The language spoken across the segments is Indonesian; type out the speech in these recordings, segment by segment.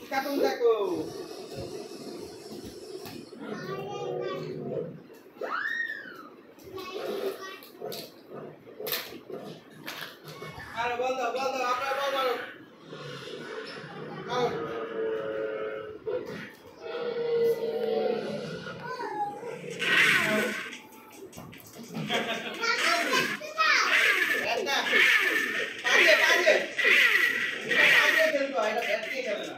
Kita tunggu aku. Ha, ha, ha.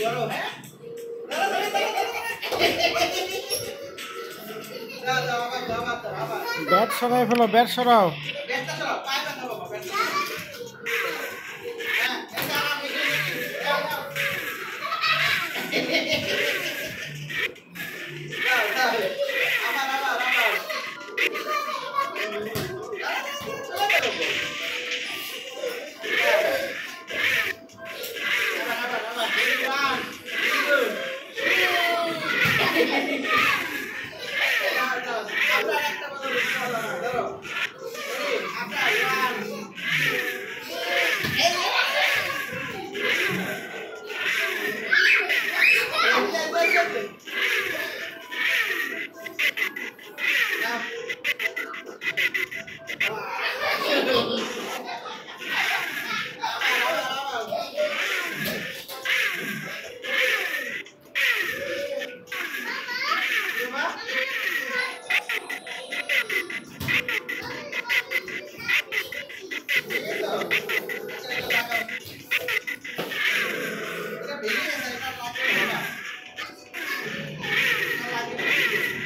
गौरव है ব্যাট সরাই ফেলো ব্যাট সরাও ব্যাটটা সরাও পায়ে ব্যথা বাবা ব্যাট Obrigada.